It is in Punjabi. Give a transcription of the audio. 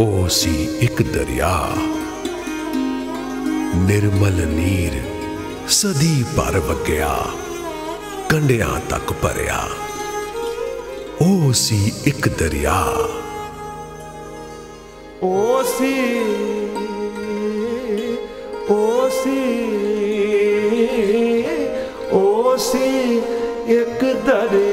ਉਹ ਸੀ ਇੱਕ ਦਰਿਆ। ਨਿਰਮਲ ਨੀਰ ਸਦੀ ਭਰ ਵਗਿਆ, ਕੰਡਿਆਂ ਤੱਕ ਭਰਿਆ। ਉਹ ਸੀ ਇੱਕ ਦਰਿਆ। ਓ ਸੀ ਓ ਸੀ ਓ ਸੀ ਇੱਕ ਦਰਿਆ।